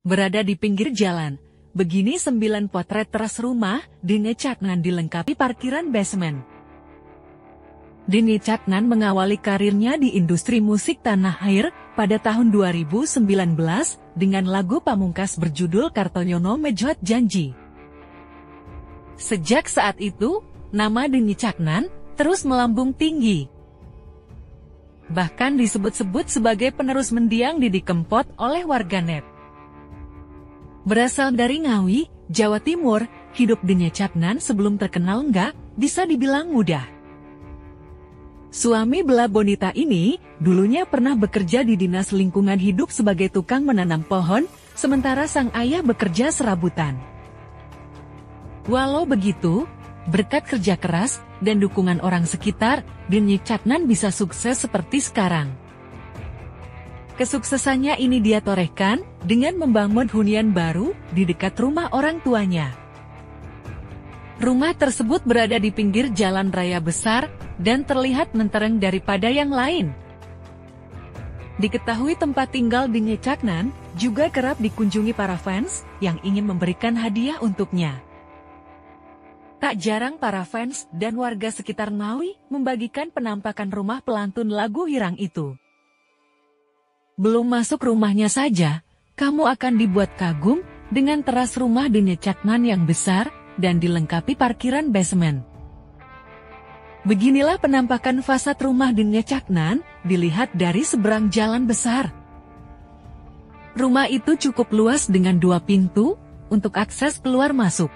Berada di pinggir jalan, begini sembilan potret teras rumah Dini Caknan dilengkapi parkiran basement. Dini Caknan mengawali karirnya di industri musik tanah air pada tahun 2019 dengan lagu pamungkas berjudul Kartoyono Mejot Janji. Sejak saat itu, nama Dini Caknan terus melambung tinggi. Bahkan disebut-sebut sebagai penerus mendiang Didi Kempot oleh warganet. Berasal dari Ngawi, Jawa Timur, hidup Denya Caknan sebelum terkenal enggak, bisa dibilang mudah. Suami Bela Bonita ini, dulunya pernah bekerja di Dinas Lingkungan Hidup sebagai tukang menanam pohon, sementara sang ayah bekerja serabutan. Walau begitu, berkat kerja keras dan dukungan orang sekitar, Denya Caknan bisa sukses seperti sekarang. Kesuksesannya ini dia torehkan dengan membangun hunian baru di dekat rumah orang tuanya. Rumah tersebut berada di pinggir jalan raya besar dan terlihat mentereng daripada yang lain. Diketahui tempat tinggal di Nyecaknan juga kerap dikunjungi para fans yang ingin memberikan hadiah untuknya. Tak jarang para fans dan warga sekitar Maui membagikan penampakan rumah pelantun lagu Hirang itu. Belum masuk rumahnya saja, kamu akan dibuat kagum dengan teras rumah dengan caknan yang besar dan dilengkapi parkiran basement. Beginilah penampakan fasad rumah dengan caknan, dilihat dari seberang jalan besar. Rumah itu cukup luas dengan dua pintu, untuk akses keluar masuk.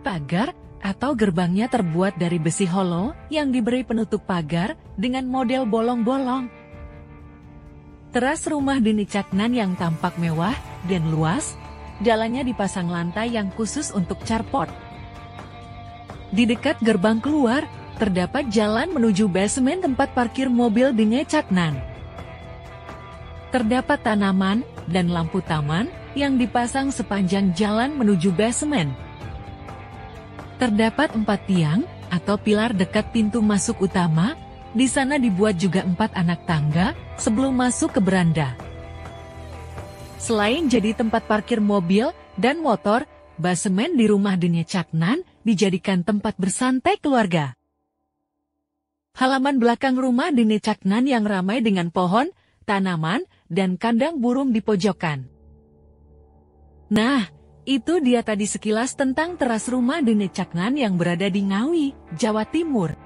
Pagar, atau gerbangnya terbuat dari besi holo yang diberi penutup pagar dengan model bolong-bolong. Teras rumah Dini Caknan yang tampak mewah dan luas, jalannya dipasang lantai yang khusus untuk carport. Di dekat gerbang keluar, terdapat jalan menuju basement tempat parkir mobil Dini Caknan. Terdapat tanaman dan lampu taman yang dipasang sepanjang jalan menuju basement. Terdapat empat tiang atau pilar dekat pintu masuk utama di sana dibuat juga empat anak tangga sebelum masuk ke beranda. Selain jadi tempat parkir mobil dan motor, basemen di rumah Denya Caknan dijadikan tempat bersantai keluarga. Halaman belakang rumah Denya Caknan yang ramai dengan pohon, tanaman, dan kandang burung di pojokan. Nah, itu dia tadi sekilas tentang teras rumah Denya Caknan yang berada di Ngawi, Jawa Timur.